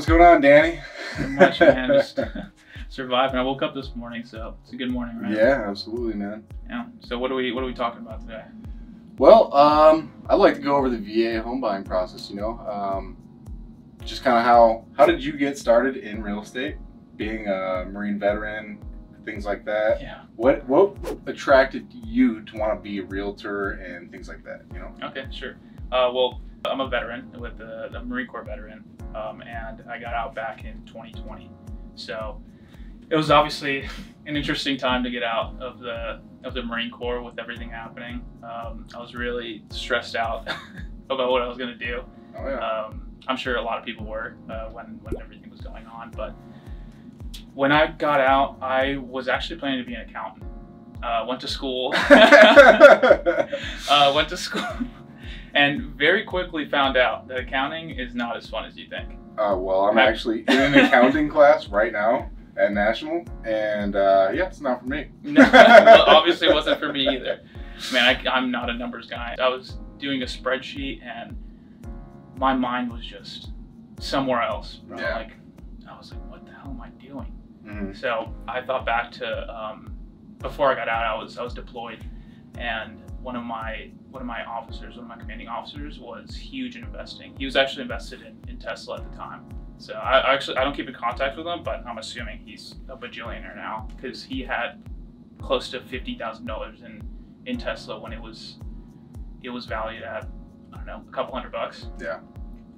What's going on, Danny? Not much, man. Just surviving. I woke up this morning, so it's a good morning, right? Yeah, absolutely, man. Yeah. So what are we what are we talking about today? Well, um, I'd like to go over the VA home buying process. You know, um, just kind of how how did you get started in real estate, being a Marine veteran, things like that. Yeah. What what attracted you to want to be a realtor and things like that? You know. Okay, sure. Uh, well, I'm a veteran with the, the Marine Corps veteran, um, and I got out back in 2020. So it was obviously an interesting time to get out of the of the Marine Corps with everything happening. Um, I was really stressed out about what I was going to do. Oh yeah. Um, I'm sure a lot of people were uh, when when everything was going on, but when I got out, I was actually planning to be an accountant. Uh, went to school. uh, went to school and very quickly found out that accounting is not as fun as you think. Uh, well, I'm actually in an accounting class right now at National, and uh, yeah, it's not for me. No, obviously, it wasn't for me either. Man, I, I'm not a numbers guy. I was doing a spreadsheet, and my mind was just somewhere else. Bro. Yeah. Like, I was like, "What the hell am I doing?" Mhm. So I thought back to um, before I got out. I was I was deployed, and one of my one of my officers, one of my commanding officers, was huge in investing. He was actually invested in, in Tesla at the time. So I, I actually I don't keep in contact with him, but I'm assuming he's a bajillionaire now because he had close to fifty thousand dollars in in Tesla when it was it was valued at I don't know a couple hundred bucks. Yeah.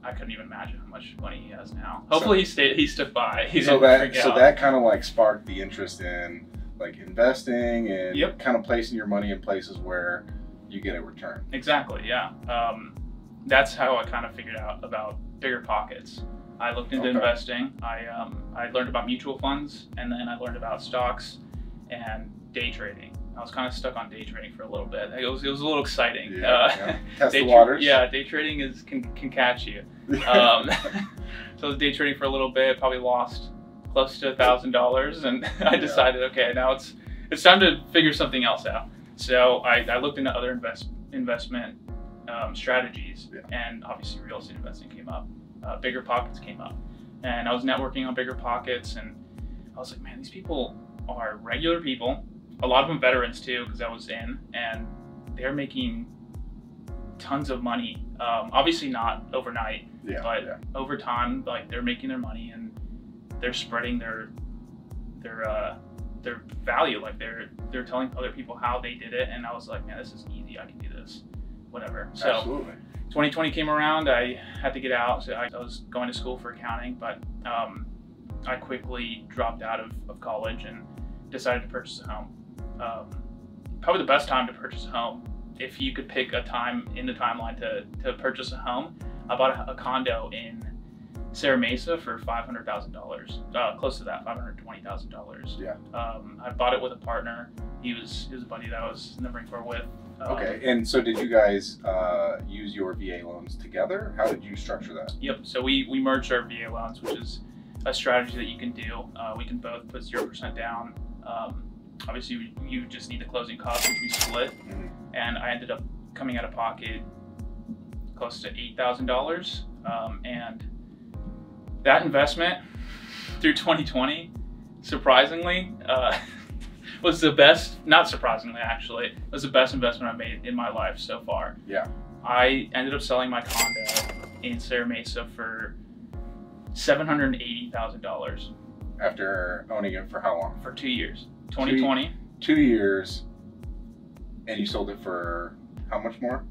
I couldn't even imagine how much money he has now. Hopefully he stayed he stuck by. He so that so out. that kind of like sparked the interest in like investing and Yep. kind of placing your money in places where you get a return. Exactly, yeah. Um, that's how I kind of figured out about BiggerPockets. I looked into Okay. investing. I um, I learned about mutual funds, and then I learned about stocks and day trading. I was kind of stuck on day trading for a little bit. It was it was a little exciting. Yeah, Uh, yeah. Test day the waters. yeah, day trading is can, can catch you. Um, so I was day trading for a little bit. Probably lost close to a thousand dollars, and I Yeah. decided, okay, now it's it's time to figure something else out. So I, I looked into other invest investment um, strategies, Yeah. and obviously real estate investing came up. Uh, BiggerPockets came up, and I was networking on BiggerPockets, and I was like, man, these people are regular people. A lot of them veterans too, because I was in, and they're making tons of money. Um, obviously not overnight, yeah, but yeah. over time, like they're making their money and they're spreading their their uh, their value. Like they're they're telling other people how they did it, and I was like, man, this is easy. I can do this, whatever. So Absolutely. 2020 came around. I had to get out. So I, I was going to school for accounting, but um, I quickly dropped out of, of college and decided to purchase a home. Um, probably the best time to purchase a home. If you could pick a time in the timeline to, to purchase a home, I bought a, a condo in Serra Mesa for $500,000, uh, close to that, $520,000. Yeah. Um, I bought it with a partner. He was, he was a buddy that I was in the Marine Corps with. Um, Okay, and so did you guys uh, use your VA loans together? How did you structure that? Yep. So we we merged our VA loans, which is a strategy that you can do. Uh, we can both put zero percent down. Um, obviously, you- just need the closing costs, which we split, Mhm. and I ended up coming out of pocket close to eight thousand dollars. Um, and that investment through 2020, surprisingly, uh, was the best. Not surprisingly, actually, was the best investment I made in my life so far. Yeah. I ended up selling my condo in Serra Mesa for seven hundred eighty thousand dollars After owning it for how long? for two years. 2020, Two years, and you sold it for how much more?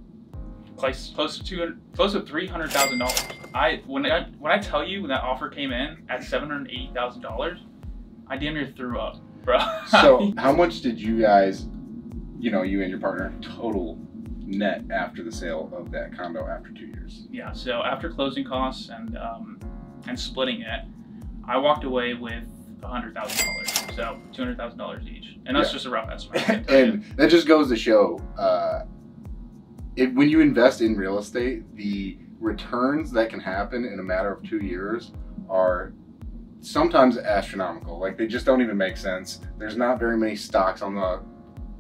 Close close to two hundred, close to three hundred thousand dollars. I when I when I tell you when that offer came in at seven hundred eighty thousand dollars, I damn near threw up, bro. So, how much did you guys, you know, you and your partner, total net after the sale of that condo after two years? yeah. So after closing costs and um, and splitting it, I walked away with hundred thousand dollars. So two hundred thousand dollars each, and that's Yeah. just a rough estimate. Tell you. and that just goes to show, uh, it, when you invest in real estate, the returns that can happen in a matter of two years are sometimes astronomical. Like they just don't even make sense. There's not very many stocks on the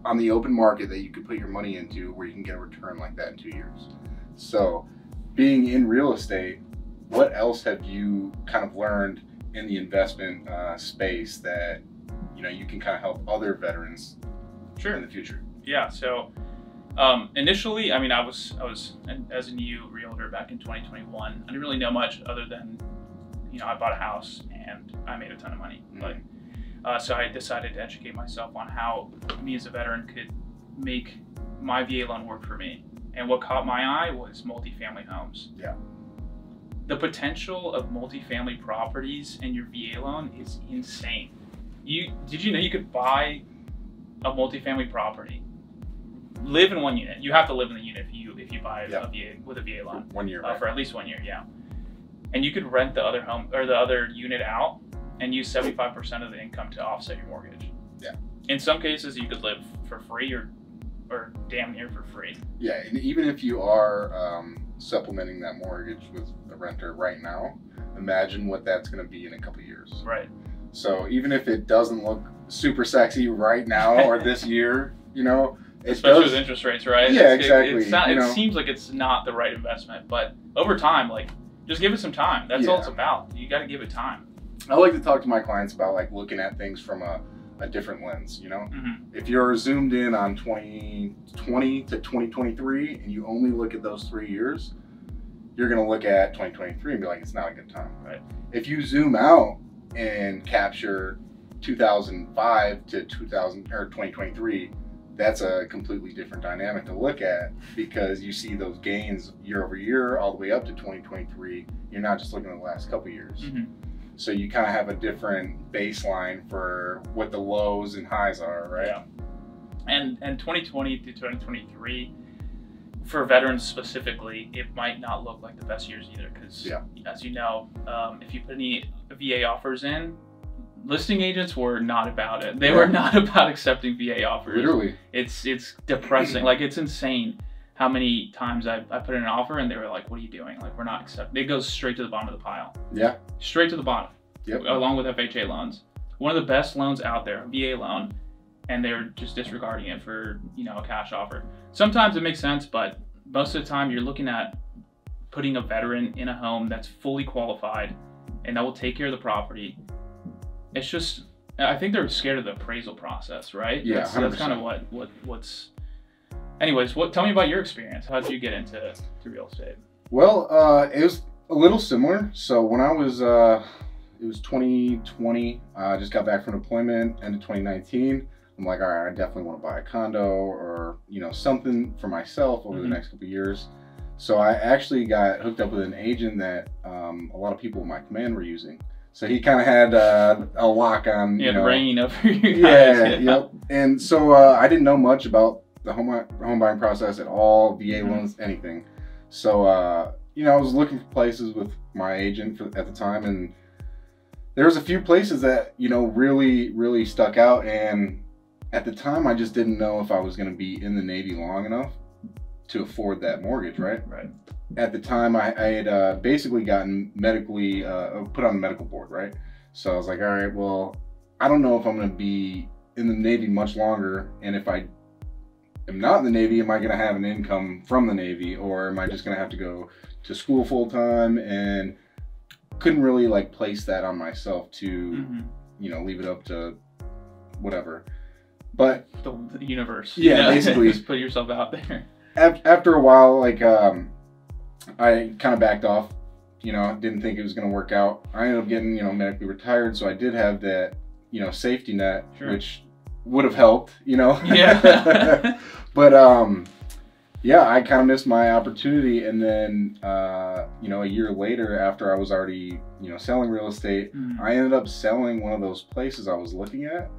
on the open market that you could put your money into where you can get a return like that in two years. So, being in real estate, what else have you kind of learned in the investment uh, space that you know you can kind of help other veterans Sure. in the future? Yeah. So um, initially, I mean, I was I was an, as a new realtor back in 2021. I didn't really know much other than you know I bought a house and I made a ton of money. Mhm. But uh, so I decided to educate myself on how me as a veteran could make my VA loan work for me. And what caught my eye was multifamily homes. Yeah. The potential of multifamily properties and your VA loan is insane. You did you know you could buy a multifamily property, live in one unit. You have to live in the unit if you if you buy Yeah. a VA with a VA loan One year, uh, right? for at least one year, yeah. And you could rent the other home or the other unit out and use seventy five percent of the income to offset your mortgage. Yeah. In some cases, you could live for free or or damn near for free. Yeah, and even if you are um, supplementing that mortgage with a renter right now, imagine what that's going to be in a couple of years. Right. So even if it doesn't look super sexy right now or this year, you know, Especially does. with interest rates, right? Yeah, It's- it- exactly, it's not, it know. seems like it's not the right investment, but over time, like, just give it some time. That's all it's about. You got to give it time. I like to talk to my clients about like looking at things from a, a different lens. You know, hmm if you're zoomed in on 2020 to 2023 and you only look at those three years, you're going to look at 2023 and be like, it's not a good time. Right. If you zoom out and capture 2005 to 2000 or 2023, that's a completely different dynamic to look at because you see those gains year over year all the way up to 2023. You're not just looking at the last couple years. hmm So you kind of have a different baseline for what the lows and highs are, right? Yeah. And and 2020 to 2023, for veterans specifically, it might not look like the best years either. Because Yeah. as you know, um, if you put any VA offers in, listing agents were not about it. They were not about accepting VA offers. Literally. It's it's depressing. like it's insane how many times I, I put in an offer and they were like, "What are you doing? Like we're not accepting." It goes straight to the bottom of the pile. Yeah. Straight to the bottom Yep. along with FHA loans. One of the best loans out there, a VA loan, and they're just disregarding it for you know a cash offer. Sometimes it makes sense, but most of the time you're looking at putting a veteran in a home that's fully qualified and that will take care of the property. It's just I think they're scared of the appraisal process, right? Yeah, that's, that's kind of what what what's. Anyways, what tell me about your experience? How did you get into to real estate? Well, uh, it was a little similar. So when I was, uh, it was 2020. I just got back from deployment, end of 2019. I'm like, all right, I definitely want to buy a condo or you know something for myself over the Mhm. next couple of years. So I actually got hooked up with an agent that um, a lot of people in my command were using. So he kind of had uh, a lock on, You you had know, reign over you yeah, guys. yep. And so uh, I didn't know much about the home home buying process at all, VA Mhm. loans, anything. So uh, you know, I was looking for places with my agent for, at the time, and there was a few places that you know really really stuck out. And at the time, I just didn't know if I was going to be in the Navy long enough to afford that mortgage, right? Right. at the time I, I had uh, basically gotten medically uh, put on the medical board, right? So I was like, all right, well, I don't know if I'm going to be in the Navy much longer, and if I am not in the Navy, am I going to have an income from the Navy, or am I just going to have to go to school full time? And couldn't really like place that on myself to, Mhm. you know, leave it up to whatever. But the, the universe. Yeah, basically. just put yourself out there. Af- after a while, like um, I kind of backed off. You know, didn't think it was going to work out. I ended up getting you know medically retired, so I did have that you know safety net, Sure. which would have helped. You know. Yeah. but um, yeah, I kind of missed my opportunity, and then uh, you know a year later, after I was already you know selling real estate, Mm. I ended up selling one of those places I was looking at,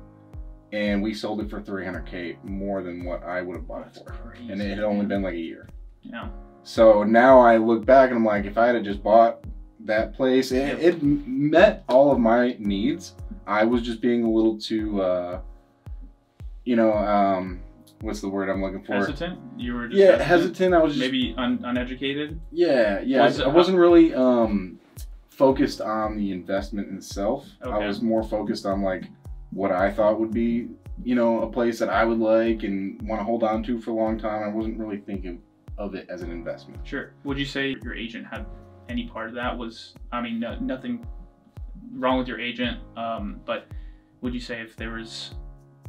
and we sold it for 300k more than what I would have bought it for crazy. and it had only been like a year. Yeah. So now I look back and I'm like, if I had just bought that place, it, it met all of my needs. I was just being a little too, uh, you know, um, what's the word I'm looking for? Hesitant. You were just Yeah, hesitant. I was just, Maybe un- uneducated. yeah, yeah. Was I, it- I wasn't really um, focused on the investment itself. Okay. I was more focused on like what I thought would be, you know, a place that I would like and want to hold on to for a long time. I wasn't really thinking of it as an investment. Sure. Would you say your agent had any part of that was, I mean, no, nothing wrong with your agent, um, but would you say if there was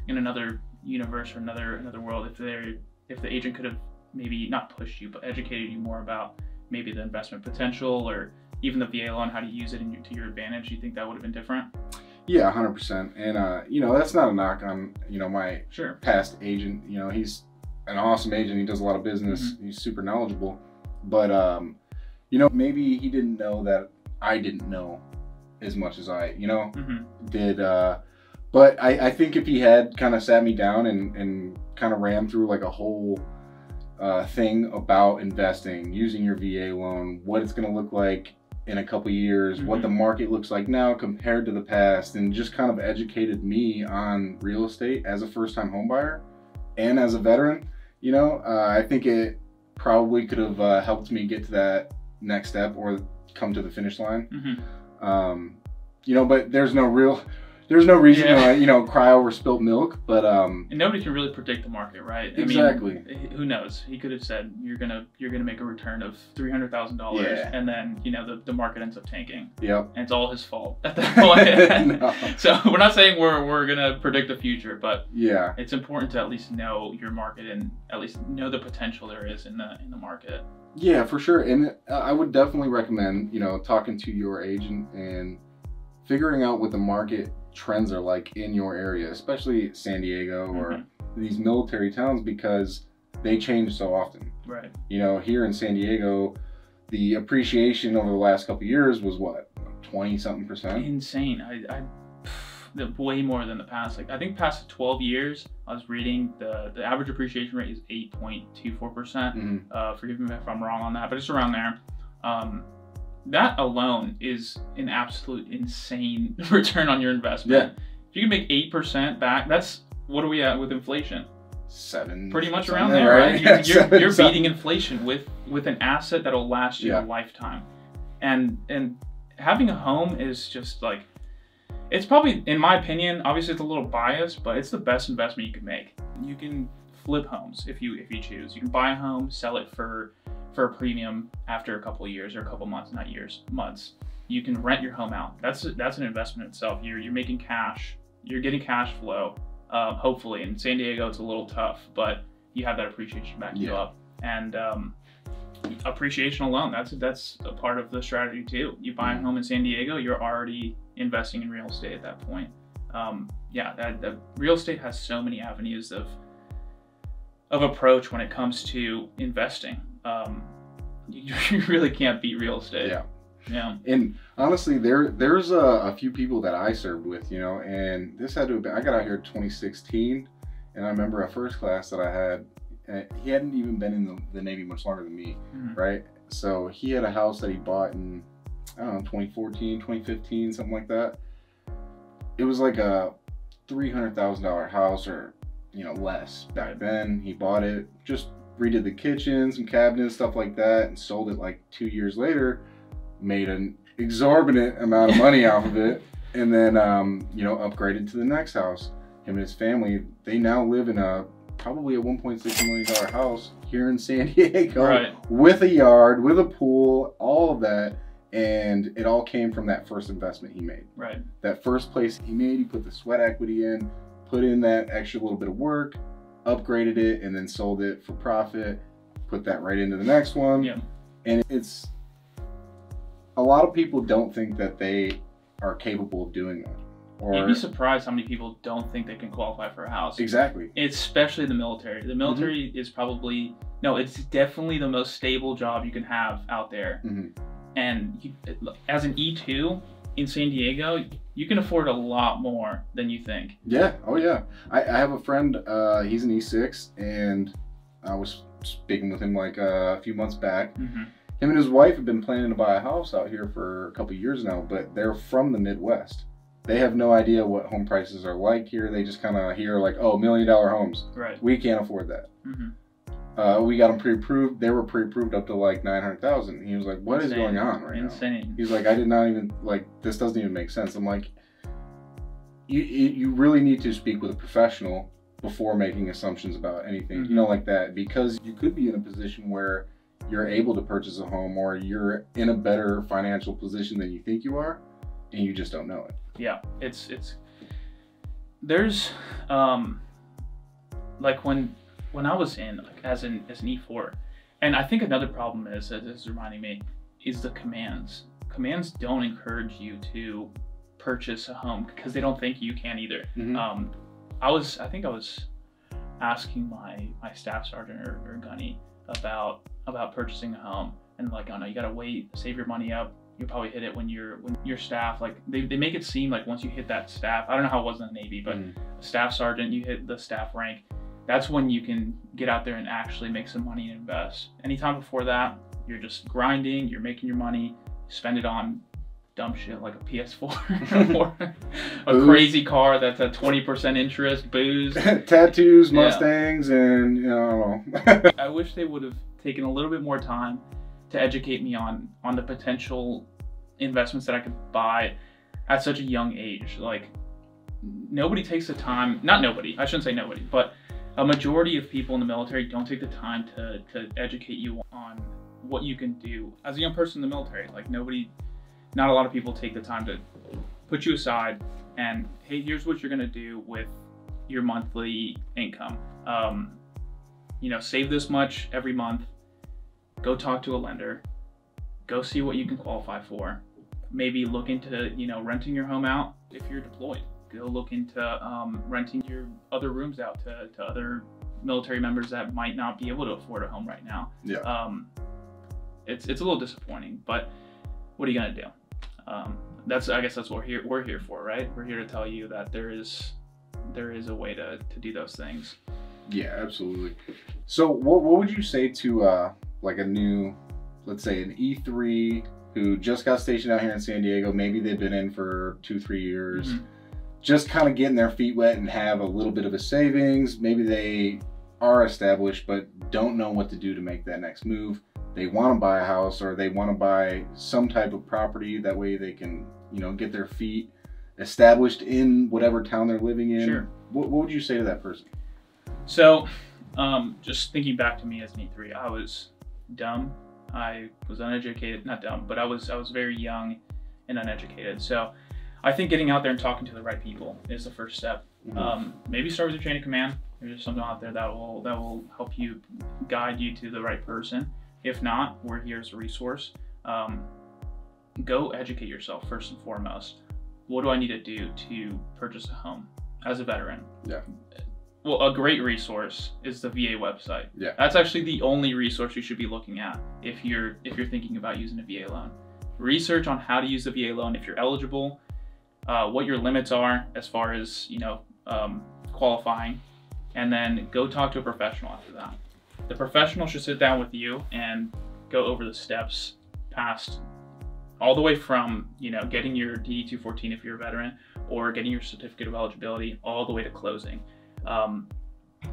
in another universe or another another world, if there if the agent could have maybe not pushed you but educated you more about maybe the investment potential or even the VA loan, how to use it in to your advantage, you think that would have been different? Yeah, hundred percent. And uh, you know, that's not a knock on you know my Sure. past agent. You know, he's an awesome agent. He does a lot of business. Mm-hmm. He's super knowledgeable. But um, you know, maybe he didn't know that I didn't know as much as I, you know, hmm did. Uh, but I, I think if he had kind of sat me down and, and kind of ran through like a whole uh, thing about investing, using your VA loan, what it's going to look like in a couple years, what the market looks like now compared to the past, and just kind of educated me on real estate as a first time homebuyer and as a veteran, you know, uh, I think it probably could have uh, helped me get to that next step or come to the finish line. Hmm um, you know, but there's no real, there's no reason Yeah. to, you know, cry over spilt milk. But um, And nobody can really predict the market, right? Exactly. I mean, who knows? He could have said you're gonna you're gonna make a return of three hundred thousand dollars, and then you know the, the market ends up tanking, yep. and it's all his fault at that point. No. So we're not saying we're we're gonna predict the future, but Yeah, it's important to at least know your market and at least know the potential there is in the in the market. yeah, for sure. And I would definitely recommend, you know, talking to your agent and figuring out what the market trends are like in your area, especially San Diego or Mhm. these military towns, because they change so often. Right. You know, here in San Diego, the appreciation over the last couple years was what, twenty something percent. Insane. I, I the way more than the past. Like I think past 12 years, I was reading the the average appreciation rate is 8.24 percent. hmm Uh, forgive me if I'm wrong on that, but it's around there. Um, that alone is an absolute insane return on your investment. Yeah. If you can make eight percent back, that's what are we at with inflation? Seven. Pretty much around there, right? You're, you're, Seven you're something. beating inflation with with an asset that'll last you Yeah. a lifetime, and and having a home is just like it's probably in my opinion obviously it's a little biased but it's the best investment you can make you can flip homes if you if you choose you can buy a home sell it for for a premium after a couple of years or a couple months not years months you can rent your home out. That's that's an investment itself. You're you're making cash. You're getting cash flow uh, hopefully. In san diego it's a little tough but you have that appreciation backing you up. And um, appreciation alone that's that's a part of the strategy too. You buy a Mhm. home in san diego you're already investing in real estate at that point. Um, yeah that, that real estate has so many avenues of of approach when it comes to investing um, you, you really can't beat real estate Yeah. yeah And honestly, there there's a, a few people that I served with, you know, and this had to have been. I got out here in 2016, and I remember a first class that I had. uh, He hadn't even been in the, the Navy much longer than me, Mhm. right? So he had a house that he bought in, I don't know, 2014, 2015, something like that. It was like a $300,000 house or, you know, less back then. He bought it, just redid the kitchen, some cabinets, stuff like that, and sold it like two years later. Made an exorbitant amount of money off of it, and then, um, you know, upgraded to the next house. Him and his family, they now live in a probably a 1.6 million dollar house here in San Diego right with a yard, with a pool, all of that. And it all came from that first investment he made. right That first place he made, he put the sweat equity in, put in that extra little bit of work, upgraded it, and then sold it for profit, put that right into the next one. Yeah. And it's a lot of people don't think that they are capable of doing that. Or you'd be surprised how many people don't think they can qualify for a house exactly. especially the military. The military is probably no, it's definitely the most stable job you can have out there. Mhm. And you, as an E two in San Diego, you can afford a lot more than you think. Yeah. Oh, yeah. I, I have a friend. Uh, he's an E6, and I was speaking with him like uh, a few months back. Mm-hmm. Him and his wife have been planning to buy a house out here for a couple years now, but they're from the Midwest. They have no idea what home prices are like here. They just kind of hear like, "Oh, million dollar homes. Right. We can't afford that." Mm-hmm. Uh, we got them pre-approved. They were pre-approved up to like nine hundred thousand. He was like, "What is Insane. going on right now?" Insane. He's like, I did not even like this. Doesn't even make sense. I'm like, you you you really need to speak with a professional before making assumptions about anything, you know, like that, because you could be in a position where you're able to purchase a home or you're in a better financial position than you think you are and you just don't know it. Yeah, it's it's there's um like when when I was in like as an as an E4, and I think another problem is that this is reminding me is the commands. Commands don't encourage you to purchase a home because they don't think you can either. Mhm. Um, I was I think I was asking my my staff sergeant or, or gunny about about purchasing a home and like oh no you gotta wait save your money up you'll probably hit it when you're when your staff like they, they make it seem like once you hit that staff I don't know how it was in the Navy but Mhm. staff sergeant you hit the staff rank that's when you can get out there and actually make some money and invest anytime before that you're just grinding you're making your money spend it on dumb shit like a PS4 or a Booze. crazy car that's at 20% interest booze Tattoos, Yeah. Mustangs, and you know. I wish they would have taken a little bit more time to educate me on on the potential investments that I could buy at such a young age. Like nobody takes the time, not nobody, I shouldn't say nobody, but a majority of people in the military don't take the time to to educate you on what you can do as a young person in the military. Like nobody not a lot of people take the time to put you aside and hey, here's what you're gonna do with your monthly income. Um, you know, save this much every month. Go talk to a lender. Go see what you can qualify for. Maybe look into, you know, renting your home out if you're deployed. Go look into um, renting your other rooms out to, to other military members that might not be able to afford a home right now. Yeah. Um, it's it's a little disappointing, but what are you gonna do? Um, that's I guess that's what we're here we're here for, right? We're here to tell you that there is there is a way to, to do those things. Yeah, absolutely. So, what what would you say to uh like a new, let's say an E three who just got stationed out here in San Diego? Maybe they've been in for two three years, Mhm. Just kind of getting their feet wet and have a little bit of a savings. Maybe they are established but don't know what to do to make that next move. They want to buy a house or they want to buy some type of property. That way they can you know get their feet established in whatever town they're living in. Sure. What, what would you say to that person? So, um, just thinking back to me as an E3, I was dumb. I was uneducated, not dumb, but I was I was very young and uneducated. So, I think getting out there and talking to the right people is the first step. Mhm. Um, maybe start with your chain of command. There's something out there that will that will help you guide you to the right person. If not, we're here as a resource. Um, go educate yourself first and foremost. What do I need to do to purchase a home as a veteran? Yeah. Well, a great resource is the VA website. Yeah. That's actually the only resource you should be looking at if you're if you're thinking about using a VA loan. Research on how to use the VA loan if you're eligible, uh, what your limits are as far as you know um, qualifying, and then go talk to a professional after that. The professional should sit down with you and go over the steps past all the way from you know getting your DD 214 if you're a veteran or getting your certificate of eligibility all the way to closing. Um,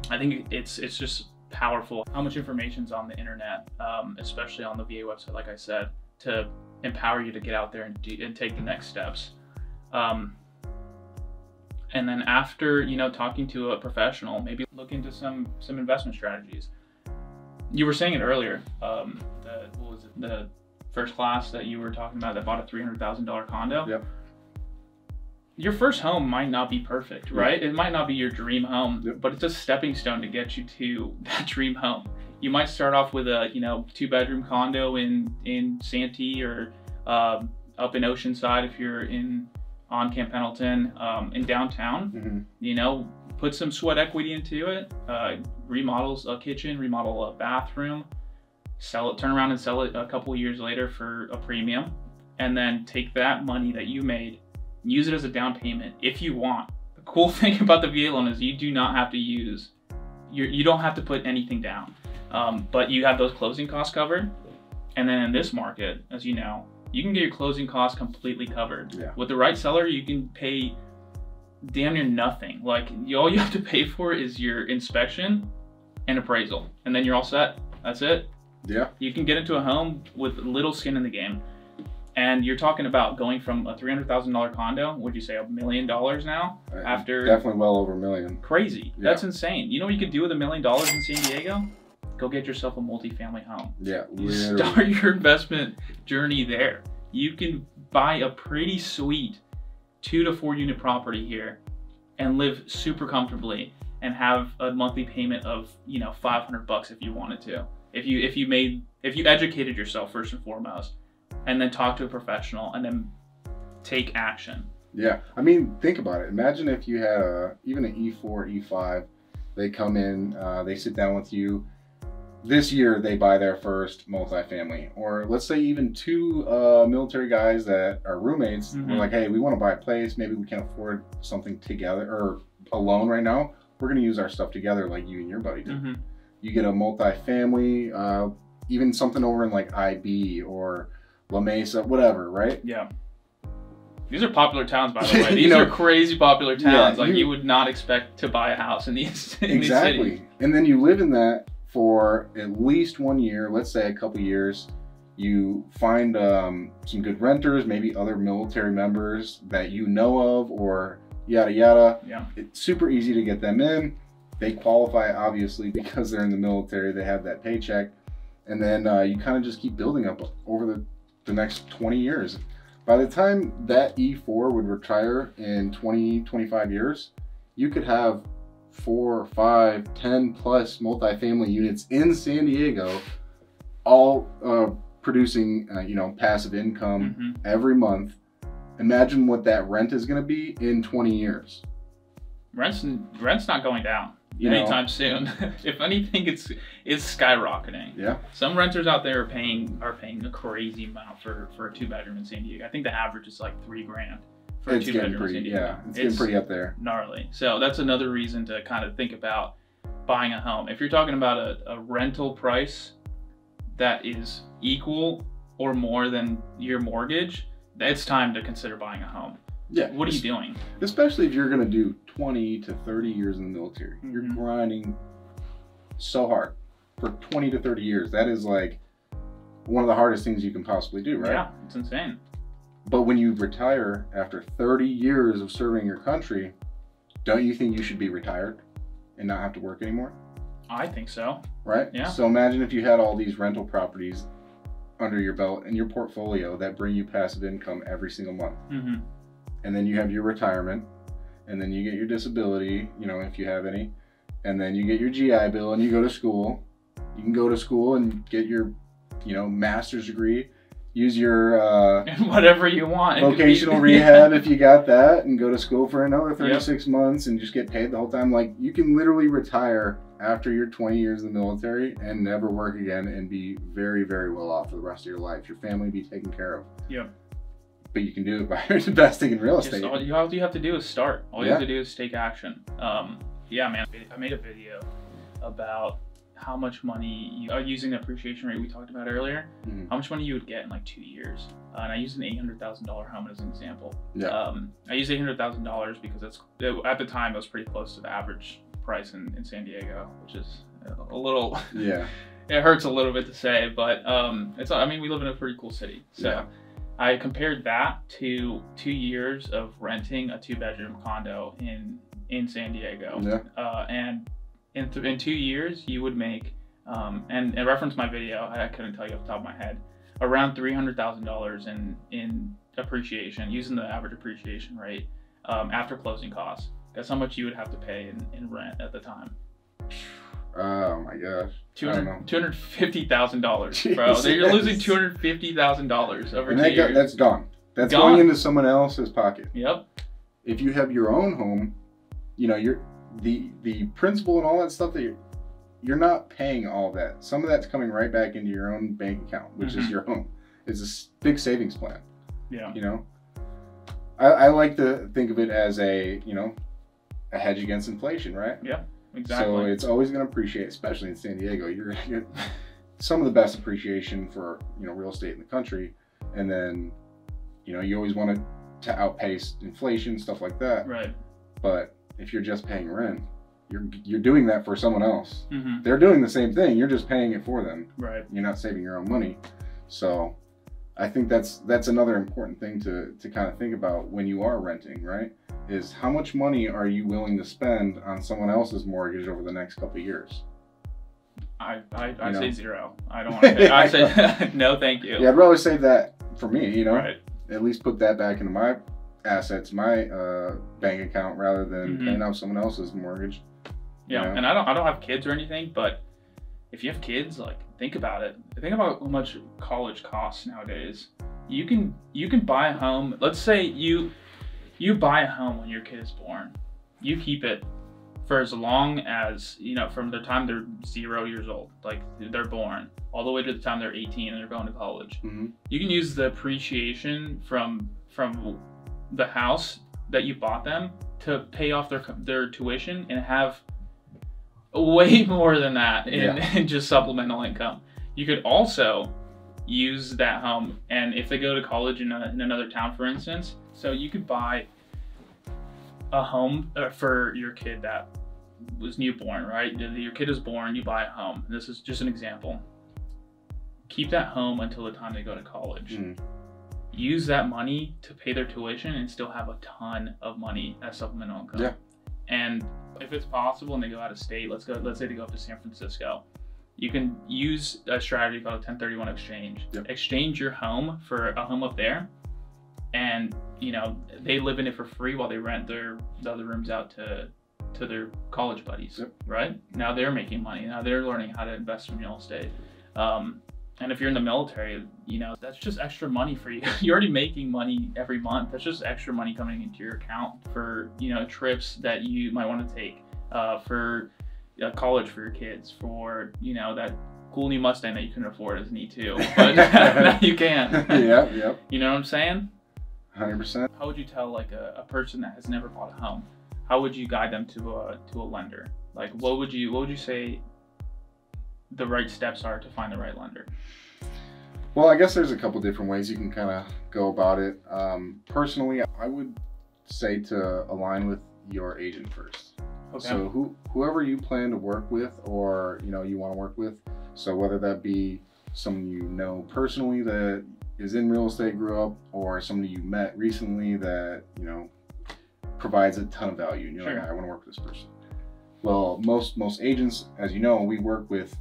I think it's it's just powerful how much information's on the internet, um, especially on the VA website, like I said, to empower you to get out there and, do, and take the next steps. Um, and then after you know talking to a professional, maybe look into some some investment strategies. You were saying it earlier. Um, the, what was it? The first class that you were talking about that bought a three hundred thousand dollar condo. Yep. Your first home might not be perfect, right? It might not be your dream home, Yep. but it's a stepping stone to get you to that dream home. You might start off with a you know two bedroom condo in in Santee or um, up in Oceanside if you're in on Camp Pendleton um, in downtown Mhm. you know, put some sweat equity into it, uh, remodels a kitchen, remodel a bathroom, sell it, turn around and sell it a couple of years later for a premium, and then take that money that you made, use it as a down payment if you want. The cool thing about the VA loan is you do not have to use, you you don't have to put anything down, um, but you have those closing costs covered, and then in this market, as you know, you can get your closing costs completely covered. Yeah. With the right seller, you can pay damn near nothing. Like you, all you have to pay for is your inspection and appraisal, and then you're all set. That's it. Yeah. You can get into a home with little skin in the game, and you're talking about going from a three hundred thousand dollar condo. Would you say a million dollars now? Uh, After definitely well over a million. crazy, Yeah. that's insane. You know what you could do with a million dollars in San Diego? Go get yourself a multifamily home. Yeah, literally. start your investment journey there. You can buy a pretty sweet two to four unit property here and live super comfortably and have a monthly payment of, you know, 500 bucks if you wanted to. If you if you made if you educated yourself first and foremost and then talk to a professional and then take action. Yeah, I mean, think about it. Imagine if you had a even an E E4, E5. They come in, uh, they sit down with you. This year, they buy their first multifamily, or let's say even two uh, military guys that are roommates. We're Mhm. like, hey, we want to buy a place. Maybe we can't afford something together or alone right now. We're gonna use our stuff together, like you and your buddy did. hmm You get a multifamily, uh, even something over in like IB or La Mesa, whatever, right? Yeah. These are popular towns, by the way. You These know- are crazy popular towns. Yeah, like you- you would not expect to buy a house in these, in these cities. exactly and then you live in that for at least one year let's say a couple years you find um, some good renters maybe other military members that you know of or yada yada. Yeah. it's super easy to get them in. They qualify obviously because they're in the military they have that paycheck. And then uh, you kind of just keep building up over the, the next 20 years. By the time that e4 would retire in 20 25 years you could have four, five, ten plus multifamily units in San Diego, all uh, producing uh, you know passive income hmm every month. Imagine what that rent is going to be in 20 years. Rent's rent's not going down You know? anytime soon. if anything, it's it's skyrocketing. Yeah, Some renters out there are paying are paying a crazy amount for for a two bedroom in San Diego. I think the average is like three grand for it's two getting pretty. Yeah, it's, getting pretty up there. gnarly. So that's another reason to kind of think about buying a home. If you're talking about a, a rental price that is equal or more than your mortgage, it's time to consider buying a home. Yeah. What are you doing? Especially if you're going to do 20 to 30 years in the military. You're Mhm. grinding so hard for 20 to 30 years. That is like one of the hardest things you can possibly do, right? Yeah, it's insane. But when you retire after 30 years of serving your country, don't you think you should be retired and not have to work anymore? I think so. Right? Yeah. So imagine if you had all these rental properties under your belt in your portfolio that bring you passive income every single month. hmm And then you have your retirement, and then you get your disability, you know, if you have any, and then you get your GI Bill and you go to school. You can go to school and get your, you know, master's degree, use your uh, And whatever you want. It could be- vocational rehab if you got that and go to school for another 36 months and just get paid the whole time like you can literally retire after your 20 years in the military and never work again and be very very well off for the rest of your life your family be taken care of Yep. but you can do it by investing in real Just estate all you, all you have to do is start. All you Yeah. have to do is take action. Um, yeah, man. I made a video about how much money you are using the appreciation rate we talked about earlier. Mhm. How much money you would get in like two years. Uh, and I used an eight hundred thousand dollar home as an example. yeah Um, I used eight hundred thousand dollars because it's it, at the time it was pretty close to the average price in, in San Diego, which is a little. yeah it hurts a little bit to say, but um, it's. I mean, we live in a pretty cool city, so Yeah. I compared that to two years of renting a two bedroom condo in in San Diego, yeah uh, and in th- in two years you would make, um, and, and reference my video, I couldn't tell you off the top of my head, around three hundred thousand dollars in in appreciation using the average appreciation rate um, after closing costs. That's how much you would have to pay in, in rent at the time. oh my gosh I. Two hundred fifty thousand dollars, bro. You're losing two hundred fifty thousand dollars over and two that go, years. that's gone that's Gone. going into someone else's pocket Yep. if you have your own home, you know, you're the the principal and all that stuff that you're, you're not paying all that. Some of that's coming right back into your own bank account, which is Mhm. your home. It's a big savings plan, Yeah. you know. I, I like to think of it as a, you know, a hedge against inflation, right? Yeah, Exactly. So it's always going to appreciate, especially in San Diego. You're going to get some of the best appreciation for you know real estate in the country, and then you know you always want it to outpace inflation, stuff like that. right. But if you're just paying rent, you're you're doing that for someone else. hmm They're doing the same thing. You're just paying it for them. Right. You're not saving your own money. So I think that's that's another important thing to to kind of think about when you are renting, right? Is how much money are you willing to spend on someone else's mortgage over the next couple of years? I I, I say zero. I don't want to. Pay. I say no, thank you. Yeah, I'd rather save that for me. You know, Right. at least put that back into my assets, my uh, bank account, rather than Mhm. paying off someone else's mortgage. Yeah, Yeah. and I don't I don't have kids or anything, but if you have kids, like think about it. Think about how much college costs nowadays. You can you can buy a home. Let's say you you buy a home when your kid is born. You keep it for as long as you know from the time they're zero years old, like they're born, all the way to the time they're 18 and they're going to college. hmm You can use the appreciation from from the house that you bought them to pay off their their tuition and have way more than that in, Yeah. in just supplemental income. You could also use that home, and if they go to college in, a, in another town, for instance, so you could buy a home uh, for your kid that was newborn, right? Your kid is born, you buy a home. This is just an example. Keep that home until the time they go to college Mm. Use that money to pay their tuition and still have a ton of money as supplemental income. Yeah. And if it's possible and they go out of state, let's go let's say they go up to San Francisco. You can use a strategy called a 1031 exchange. Yep. Exchange your home for a home up there and you know, they live in it for free while they rent their the other rooms out to to their college buddies. Yep. Right? Now they're making money. Now they're learning how to invest in real estate. Um, and if you're in the military, you know, that's just extra money for you. You're already making money every month. That's just extra money coming into your account for, you know, trips that you might want to take, uh, for uh, college for your kids, for, you know, that cool new Mustang that you couldn't afford as an E2. But now you can. yeah, yep, You know what I'm saying? hundred percent. How would you tell like a, a person that has never bought a home? How would you guide them to a to a lender? Like what would you what would you say the right steps are to find the right lender? Well, I guess there's a couple different ways you can kind of go about it. Um, personally, I would say to align with your agent first. Okay. So who whoever you plan to work with or you know you want to work with. So whether that be someone you know personally that is in real estate, grew up, or somebody you met recently that you know provides a ton of value, and you're Sure. like, I want to work with this person. Well, most most agents, as you know, we work with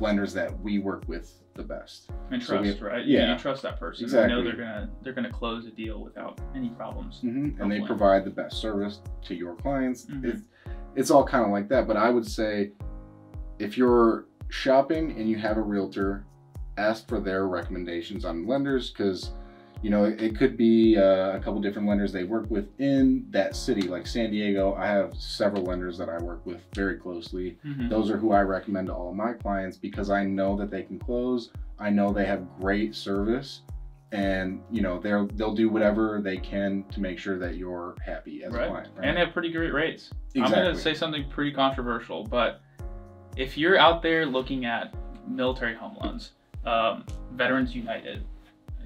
lenders that we work with the best. and so trust, we- right? yeah. you trust that person. You Exactly. know they're gonna they're gonna close a deal without any problems. hmm And they provide the best service to your clients. Mhm. It's, it's all kind of like that. But I would say if you're shopping and you have a realtor, ask for their recommendations on lenders because you know it, it could be uh, a couple different lenders they work with in that city. Like San Diego, I have several lenders that I work with very closely. Mhm. Those are who I recommend to all of my clients because I know that they can close. I know they have great service, and you know they'll they'll do whatever they can to make sure that you're happy as Right. a client. Right? And they have pretty great rates. I'm gonna say something pretty controversial, but if you're out there looking at military home loans, um, Veterans United,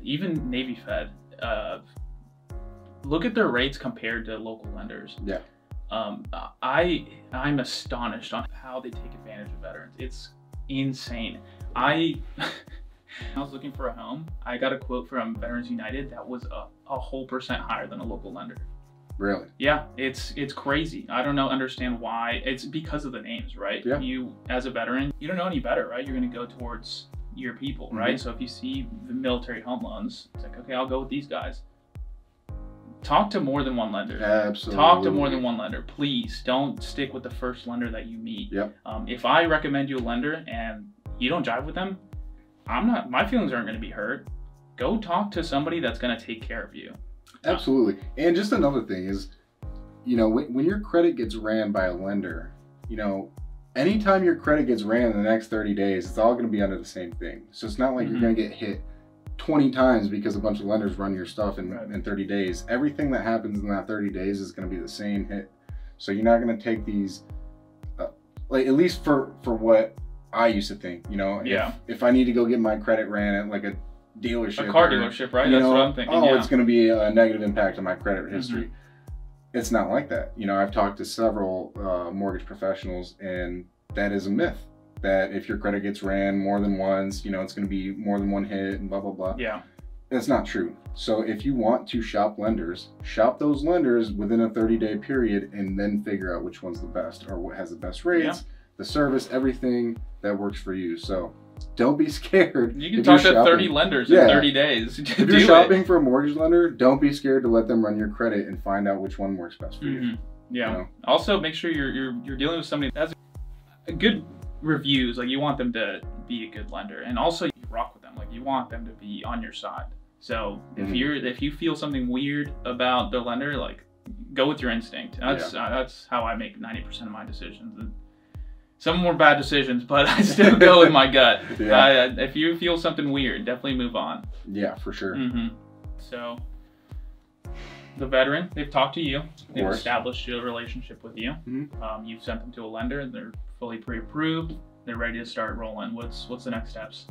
even Navy Fed, uh, look at their rates compared to local lenders. Yeah. Um, I I'm astonished on how they take advantage of veterans. It's insane. I I was looking for a home. I got a quote from Veterans United that was a, a whole percent higher than a local lender. really. Yeah, it's it's crazy. I don't know understand why. It's because of the names, right? Yeah. You as a veteran, you don't know any better, right? You're gonna go towards your people, right? Mhm. So if you see the military home loans, it's like, okay, I'll go with these guys. Talk to more than one lender. Absolutely. Talk to more than one lender, please. Don't stick with the first lender that you meet. Yep. Um, if I recommend you a lender and you don't jive with them, I'm not. My feelings aren't going to be hurt. Go talk to somebody that's going to take care of you. Absolutely. And just another thing is, you know, when, when your credit gets ran by a lender, you know, anytime your credit gets ran in the next 30 days, it's all going to be under the same thing. So it's not like Mhm. you're going to get hit 20 times because a bunch of lenders run your stuff in, Right. in 30 days. Everything that happens in that 30 days is going to be the same hit. So you're not going to take these, uh, like, at least for, for what I used to think, you know, if- Yeah. if, I need to go get my credit ran at like a dealership, A car or- dealership, right? you That's know, what I'm thinking. Oh, yeah. Mm-hmm. it's going to be a negative impact on my credit history. It's not like that. You know, I've talked to several uh, mortgage professionals, and that is a myth. That if your credit gets ran more than once, you know, it's going to be more than one hit, and blah blah blah. yeah. That's not true. So if you want to shop lenders, shop those lenders within a 30 day period, and then figure out which one's the best or what has the best rates. the service, everything that works for you. So don't be scared. You can talk to shopping. 30 lenders Yeah. in 30 days. If you're it. shopping for a mortgage lender, don't be scared to let them run your credit and find out which one works best for you. Mhm. Yeah. You know? Also, make sure you're you're you're dealing with somebody that has good reviews. Like you want them to be a good lender, and also you rock with them. Like you want them to be on your side. So if Mhm. you're if you feel something weird about the lender, like go with your instinct. That's uh, that's how I make ninety percent of my decisions. Some more bad decisions, but I still go with my gut. Yeah. Uh, if you feel something weird, definitely move on. Yeah, for sure. hmm So, the veteran, they've talked to you. They've established a relationship with you. Mhm. Um, you've sent them to a lender, and they're fully pre-approved. They're ready to start rolling. What's what's the next steps?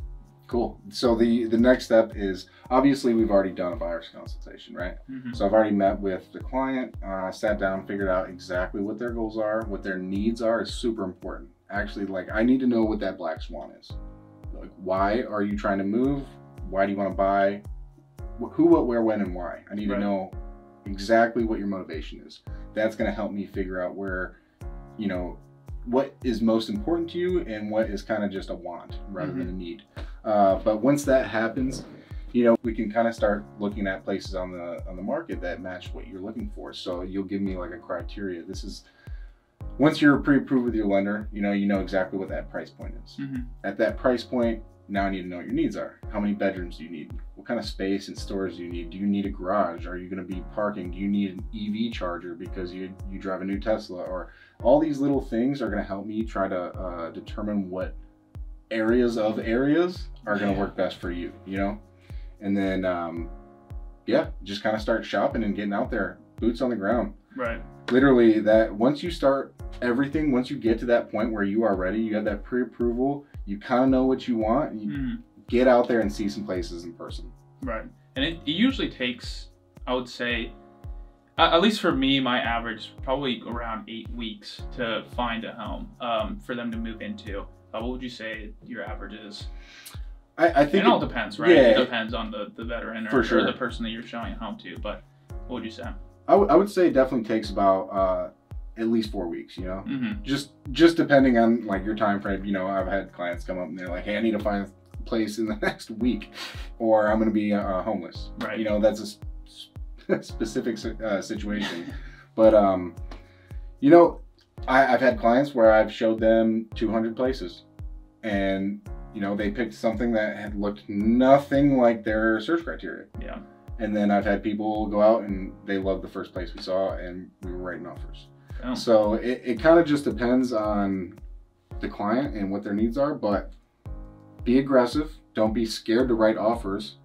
Cool. So the the next step is obviously we've already done a buyer's consultation, right? Mhm. So I've already met with the client, uh, sat down, figured out exactly what their goals are, what their needs are is super important. Actually, like I need to know what that black swan is. Like, why are you trying to move? Why do you want to buy? Who, what, where, when, and why? I need Right. to know exactly what your motivation is. That's going to help me figure out where, you know, what is most important to you and what is kind of just a want rather than a need. Uh, but once that happens, you know, we can kind of start looking at places on the on the market that match what you're looking for. So you'll give me like a criteria. This is once you're pre-approved with your lender, you know, you know exactly what that price point is. Mhm. At that price point, now I need to know what your needs are. How many bedrooms do you need? What kind of space and storage do you need? Do you need a garage? Are you going to be parking? Do you need an EV charger because you you drive a new Tesla? Or all these little things are going to help me try to uh, determine what areas of areas are going to work best for you. You know, and then um, yeah, just kind of start shopping and getting out there, boots on the ground Right. literally that once you start everything once you get to that point where you are ready you have that pre-approval you kind of know what you want you Mhm. get out there and see some places in person Right. And it, it usually takes, I would say, at at least for me, my average probably around eight weeks to find a home um, for them to move into. Uh, what would you say your average is? i, I think it all depends, right? yeah. It depends on the, the veteran or, For sure. or the person that you're showing home to. But what would you say? I would- say it definitely takes about uh, at least four weeks you know Mm-hmm. just just depending on like your time frame you know i've had clients come up and they're like hey i need to find a place in the next week or i'm going to be uh, homeless Right. you know that's a s- specific uh, situation but um you know I, i've had clients where i've showed them 200 places and you know they picked something that had looked nothing like their search criteria Yeah. and then i've had people go out and they loved the first place we saw and we were writing offers Oh. so it, it kind of just depends on the client and what their needs are, but be aggressive. Don't be scared to write offers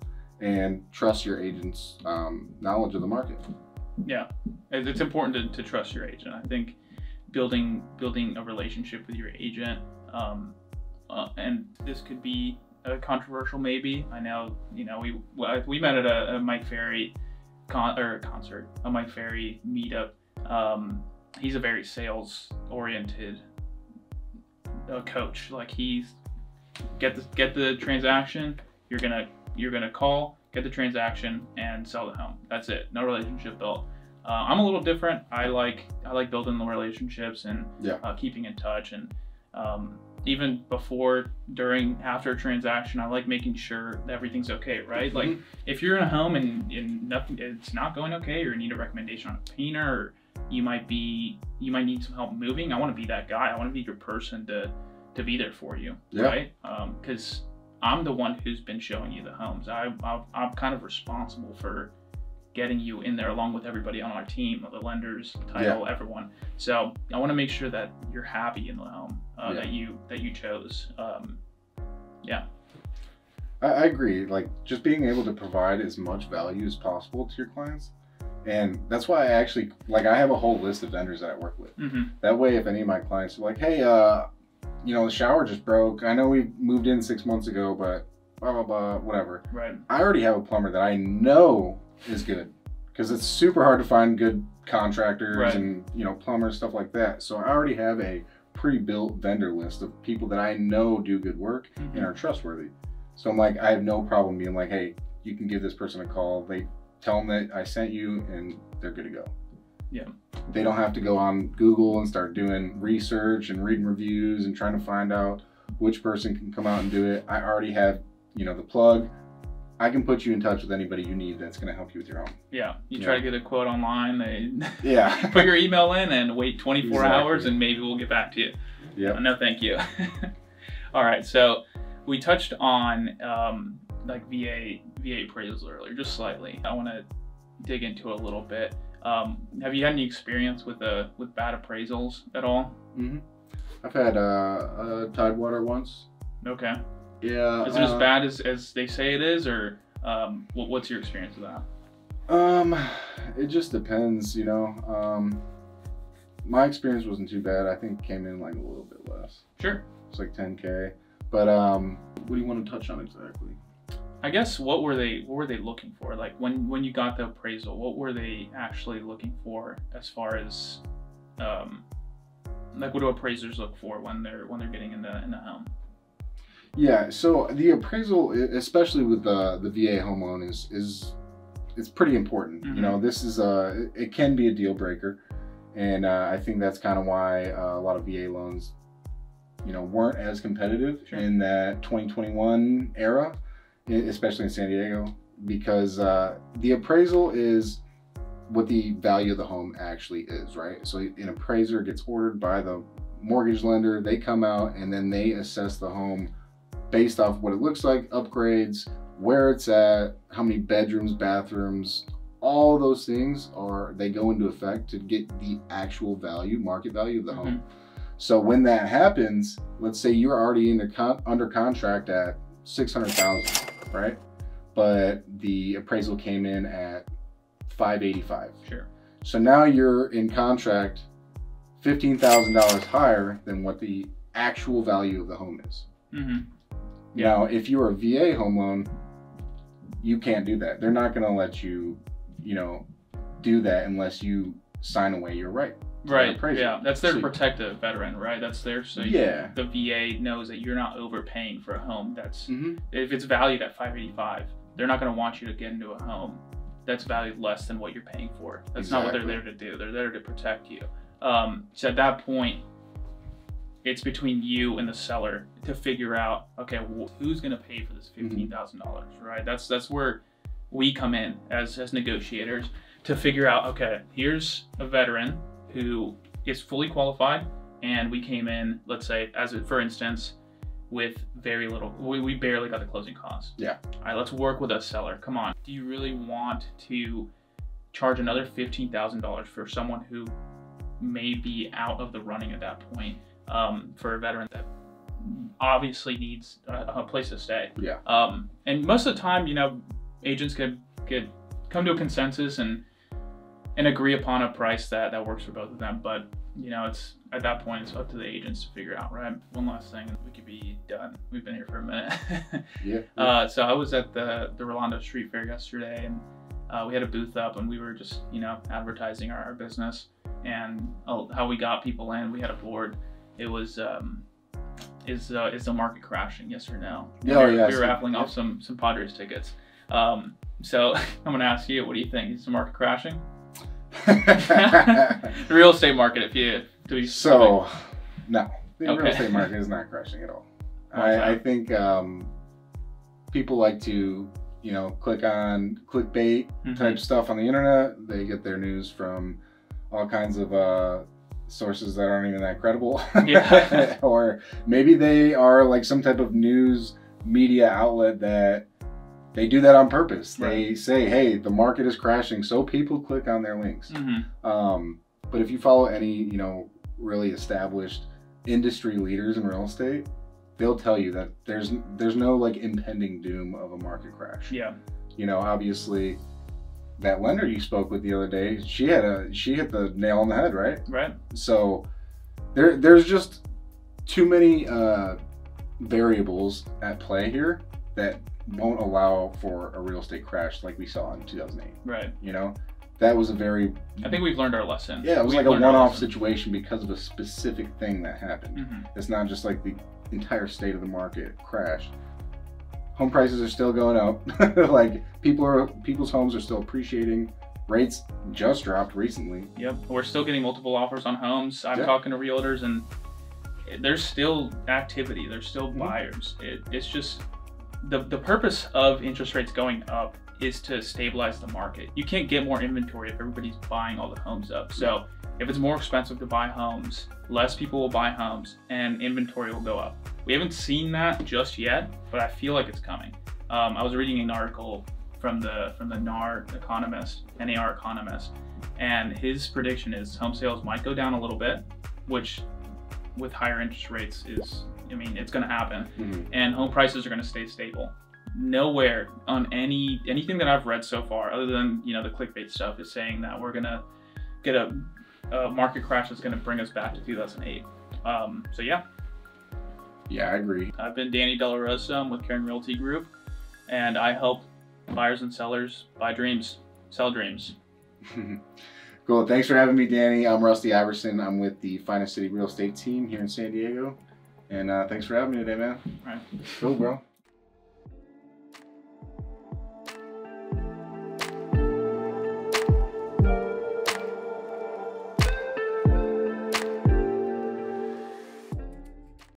and trust your agent's um, knowledge of the market. Yeah, it's important to, to trust your agent. I think building building a relationship with your agent, um, uh, and this could be controversial. Maybe I know you know we we met at a, a Mike Ferry con or concert, a Mike Ferry meetup. Um, he's a very sales oriented uh, coach. Like he's get the get the transaction. You're gonna you're gonna call, get the transaction, and sell the home. That's it. No relationship built. Uh, I'm a little different. I like I like building the relationships and Yeah. uh, keeping in touch and um, even before, during, after a transaction, I like making sure that everything's okay, right? Like Mhm. if you're in a home and, and nothing, it's not going okay, or you need a recommendation on a painter, or you might be you might need some help moving. I want to be that guy. I want to be your person to to be there for you, Yeah. right? Because I'm the one who's been showing you the homes. I, I I'm kind of responsible for getting you in there along with everybody on our team, the lenders, title, everyone. So I want to make sure that you're happy in the home uh, Yeah. that you that you chose. Um, yeah, I, I agree. Like just being able to provide as much value as possible to your clients. And that's why I actually like I have a whole list of vendors that I work with. hmm That way, if any of my clients are like, "Hey, uh, you know, the shower just broke. I know we moved in six months ago, but blah blah blah, whatever." right, I already have a plumber that I know is good because it's super hard to find good contractors Right. and you know plumbers stuff like that. So I already have a pre-built vendor list of people that I know do good work Mhm. and are trustworthy. So I'm like, I have no problem being like, "Hey, you can give this person a call. They tell them that I sent you, and they're good to go." Yeah. They don't have to go on Google and start doing research and reading reviews and trying to find out which person can come out and do it. I already have, you know, the plug. I can put you in touch with anybody you need that's going to help you with your home. Yeah. You try to get a quote online, they Yeah. put your email in and wait 24 Exactly. hours and maybe we'll get back to you. Yep. No, thank you. All right, so we touched on um, like VA VA appraisals earlier, just slightly. I want to dig into it a little bit. Um, have you had any experience with uh, with bad appraisals at all? hmm I've had uh, a Tidewater once. Okay. Yeah. Is it as uh, bad as, as they say it is, or um, what, what's your experience with that? Um, it just depends, you know. Um, my experience wasn't too bad. I think it came in like a little bit less. Sure. It's like 10k. But um, what do you want to touch on exactly? I guess what were they what were they looking for? Like when when you got the appraisal, what were they actually looking for as far as um, like what do appraisers look for when they're when they're getting in the in the home? Yeah. So the appraisal, especially with the the VA home loan, is is it's pretty important. You know, this is a it can be a deal breaker, and uh, I think that's kind of why uh, a lot of VA loans, you know, weren't as competitive Sure. in that 2021 era, especially in San Diego, because uh, the appraisal is what the value of the home actually is, right? So an appraiser gets ordered by the mortgage lender. They come out and then they assess the home based off what it looks like, upgrades, where it's at, how many bedrooms, bathrooms, all those things are they go into effect to get the actual value, market value of the home. So when that happens, let's say you're already in con- under contract at six hundred thousand, right? But the appraisal came in at five eighty five. Sure. So now you're in contract fifteen thousand dollars higher than what the actual value of the home is. Mm-hmm. Yeah. Now, if you're a VA home loan, you can't do that. They're not going to let you, you know, do that unless you sign away your right. Right. Yeah. That's there to So- protect the veteran, right? That's there so you- Yeah. the VA knows that you're not overpaying for a home. That's hmm if it's valued at 585, they're not going to want you to get into a home that's valued less than what you're paying for. That's not what they're there to do. They're there to protect you. Um, so at that point, it's between you and the seller to figure out, okay, wh- who's going to pay for this Mm-hmm. fifteen thousand dollars, right? That's that's where we come in as as negotiators to figure out, okay, here's a veteran who is fully qualified, and we came in, let's say, as a, for instance, with very little, we, we barely got the closing costs. Yeah. All right, let's work with a seller. Come on. Do you really want to charge another fifteen thousand dollars for someone who may be out of the running at that point um, for a veteran that obviously needs a, a place to stay? Yeah. Um, and most of the time, you know, agents can get come to a consensus and and agree upon a price that that works for both of them. But you know, it's at that point it's up to the agents to figure out. Right. One last thing, we could be done. We've been here for a minute. Yeah. Uh, so I was at the the Rolando Street Fair yesterday, and uh, we had a booth up, and we were just you know advertising our, our business and uh, how we got people in. We had a board. It was um, is uh, is the market crashing? Yes or no? Yeah, we oh, were, we were so- raffling off some some Padres tickets. Um, so I'm gonna ask you, what do you think? Is the market crashing? The real estate market, if you to be so, no, the real estate market is not crashing at all. I, I think um, people like to, you know, click on clickbait Mhm. type stuff on the internet. They get their news from all kinds of uh, sources that aren't even that credible. Yeah. or maybe they are like some type of news media outlet that they do that on purpose. They say, hey, the market is crashing, so people click on their links. Mhm. Um, but if you follow any, you know, really established industry leaders in real estate, they'll tell you that there's there's no like impending doom of a market crash Yeah. you know, obviously that lender you spoke with the other day, she had a she hit the nail on the head, right? Right. So there there's just too many uh, variables at play here that won't allow for a real estate crash like we saw in 2008. Right. You know, that was a very I think we've learned our lesson. yeah, it was We've like a one-off situation because of a specific thing that happened. Mhm. It's not just like the entire state of the market crashed. Home prices are still going up. like people are people's homes are still appreciating rates just dropped recently. Yep, we're still getting multiple offers on homes. I'm Yeah. talking to realtors, and there's still activity. There's still Mhm. buyers. It, it's just the the purpose of interest rates going up is to stabilize the market. You can't get more inventory if everybody's buying all the homes up. So if it's more expensive to buy homes, less people will buy homes, and inventory will go up. We haven't seen that just yet, but I feel like it's coming. Um, I was reading an article from the from the NAR economist, NAR economist, and his prediction is home sales might go down a little bit, which with higher interest rates is, I mean, it's going to happen, Mhm. and home prices are going to stay stable. Nowhere on any anything that I've read so far, other than you know the clickbait stuff, is saying that we're going to get a, a market crash that's going to bring us back to 2008. Um, so yeah, Yeah, I agree. I've been Danny Delarosa. I'm with Karen Realty Group, and I help buyers and sellers buy dreams, sell dreams. cool. Thanks for having me, Danny. I'm Rusty Iverson. I'm with the Finest City Real Estate team here in San Diego. And uh, thanks for having me today, man. All right. Cool, bro.